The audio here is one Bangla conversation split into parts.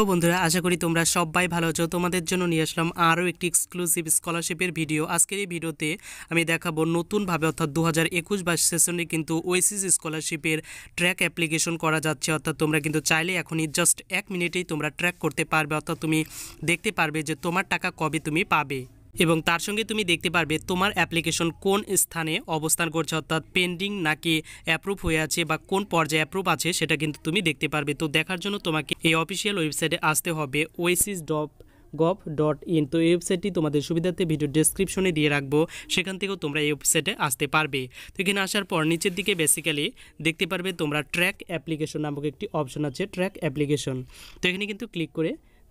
তো বন্ধুরা, আশা করি তোমরা সবাই ভালো আছো। তোমাদের জন্য নিয়ে আসলাম আরও একটি এক্সক্লুসিভ স্কলারশিপের ভিডিও আজকের এই ভিডিওতে আমি দেখাবো নতুনভাবে, অর্থাৎ দু হাজার একুশ বাইশ সেশনে কিন্তু ওয়েসিস স্কলারশিপের ট্র্যাক অ্যাপ্লিকেশন করা যাচ্ছে। অর্থাৎ তোমরা কিন্তু চাইলে এখনই জাস্ট এক মিনিটেই তোমরা ট্র্যাক করতে পারবে। অর্থাৎ তুমি দেখতে পারবে যে তোমার টাকা কবে তুমি পাবে। এবং তার সঙ্গে তুমি দেখতে পারবে তোমার অ্যাপ্লিকেশন কোন স্থানে অবস্থান করছে, অর্থাৎ পেন্ডিং নাকি অ্যাপ্রুভ হয়ে আছে বা কোন পর্যায়ে অ্যাপ্রুভ আছে সেটা কিন্তু তুমি দেখতে পারবে। তো দেখার জন্য তোমাকে এই অফিসিয়াল ওয়েবসাইটে আসতে হবে Oasis dot gov dot in তো এই ওয়েবসাইটটি তোমাদের সুবিধার্থে ভিডিও ডেসক্রিপশনে দিয়ে রাখব, সেখান থেকেও তোমরা এই ওয়েবসাইটে আসতে পারবে। তো এখানে আসার পর নিচের দিকে বেসিক্যালি দেখতে পারবে তোমরা ট্র্যাক অ্যাপ্লিকেশন নামক একটি অপশন আছে ট্র্যাক অ্যাপ্লিকেশন তো এখানে কিন্তু ক্লিক করে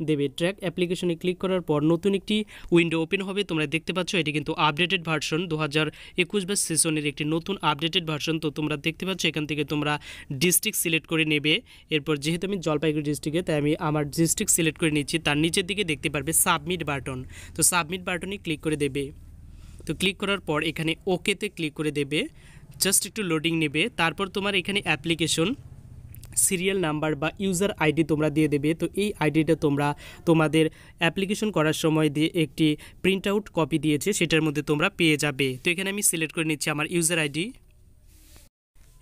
দেবে। ট্র্যাক অ্যাপ্লিকেশনে ক্লিক করার পর নতুন একটি উইন্ডো ওপেন হবে। তোমরা দেখতে পাচ্ছ, এটি কিন্তু আপডেটেড ভার্সন দু হাজার একুশ বা সেশনের একটি নতুন আপডেটেড ভার্সন তো তোমরা দেখতে পাচ্ছ, এখান থেকে তোমরা ডিস্ট্রিক্ট সিলেক্ট করে নেবে। এরপর যেহেতু আমি জলপাইগুড়ি ডিস্ট্রিক্টে তাই আমি আমার ডিস্ট্রিক্ট সিলেক্ট করে নিচ্ছি। তার নিচের দিকে দেখতে পারবে সাবমিট বাটন তো সাবমিট বাটনে ক্লিক করে দেবে। তো ক্লিক করার পর এখানে ওকেতে ক্লিক করে দেবে। জাস্ট একটু লোডিং নেবে। তারপর তোমার এখানে অ্যাপ্লিকেশন সিরিয়াল নাম্বার বা ইউজার আইডি তোমরা দিয়ে দেবে, তো এই আইডিটা তোমরা তোমাদের অ্যাপ্লিকেশন করার সময় দিয়ে একটি প্রিন্ট আউট কপি দিয়েছে, সেটার মধ্যে তোমরা পেয়ে যাবে। তো এখানে আমি সিলেক্ট করে নিচ্ছি আমার ইউজার আইডি।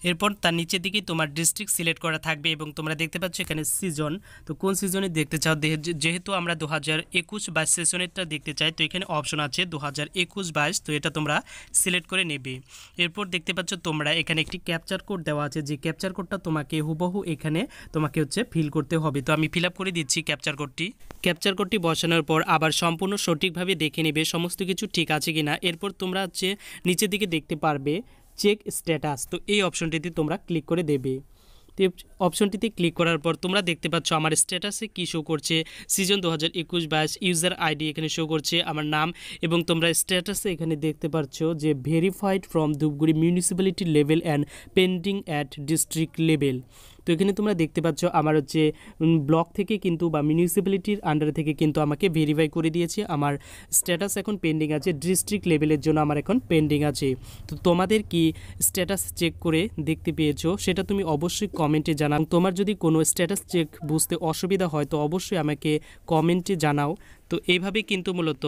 এরপর তার নিচের দিকেই তোমার ডিস্ট্রিক্ট সিলেক্ট করা থাকবে এবং তোমরা দেখতে পাচ্ছ এখানে সিজন তো কোন সিজনে দেখতে চাও? যেহেতু আমরা দু হাজার একুশ বাইশ সেশনেরটা দেখতে চাই, তো এখানে অপশন আছে দু হাজার একুশ বাইশ, তো এটা তোমরা সিলেক্ট করে নেবে। এরপর দেখতে পাচ্ছ তোমরা এখানে একটি ক্যাপচার কোড দেওয়া আছে, যে ক্যাপচার কোডটা তোমাকে হুবহু এখানে তোমাকে হচ্ছে ফিল করতে হবে। তো আমি ফিল করে দিচ্ছি ক্যাপচার কোডটি ক্যাপচার কোডটি বসানোর পর আবার সম্পূর্ণ সঠিকভাবে দেখে নেবে সমস্ত কিছু ঠিক আছে কি না এরপর তোমরা হচ্ছে নিচের দিকে দেখতে পারবে চেক স্ট্যাটাস তো এই অপশনটিতে তোমরা ক্লিক করে দেবে। অপশনটিতে ক্লিক করার পর তোমরা দেখতে পাচ্ছ আমার স্ট্যাটাসে কী শো করছে। সিজন দু হাজার একুশ বাইশ ইউজার আইডি এখানে শো করছে আমার নাম এবং তোমরা স্ট্যাটাসে এখানে দেখতে পাচ্ছ যে verified from Dhupguri municipality level and pending at district level তো এখানে তোমরা দেখতে পাচ্ছ আমার হচ্ছে ব্লক থেকে কিন্তু বা মিউনিসিপ্যালিটির আন্ডার থেকে কিন্তু আমাকে ভেরিফাই করে দিয়েছে। আমার স্ট্যাটাস এখন পেন্ডিং আছে ডিস্ট্রিক্ট লেভেলের জন্য আমার এখন পেন্ডিং আছে। তো তোমাদের কি স্ট্যাটাস চেক করে দেখতে পেয়েছ, সেটা তুমি অবশ্যই কমেন্টে জানাও। তোমার যদি কোনো স্ট্যাটাস চেক বুঝতে অসুবিধা হয়, তো অবশ্যই আমাকে কমেন্টে জানাও। তো এইভাবে কিন্তু মূলত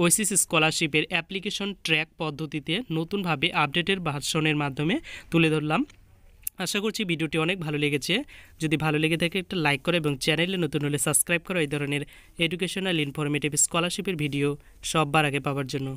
ওয়েসিস স্কলারশিপের অ্যাপ্লিকেশন ট্র্যাক পদ্ধতিতে নতুনভাবে আপডেটের ভার্সনের মাধ্যমে তুলে ধরলাম। আশা করছি ভিডিওটি অনেক ভালো লেগেছে। যদি ভালো লেগে থাকে একটা লাইক করো এবং চ্যানেলে নতুন হলে সাবস্ক্রাইব করো এই ধরনের এডুকেশনাল ইনফরমেটিভ স্কলারশিপের ভিডিও সববার আগে পাওয়ার জন্য।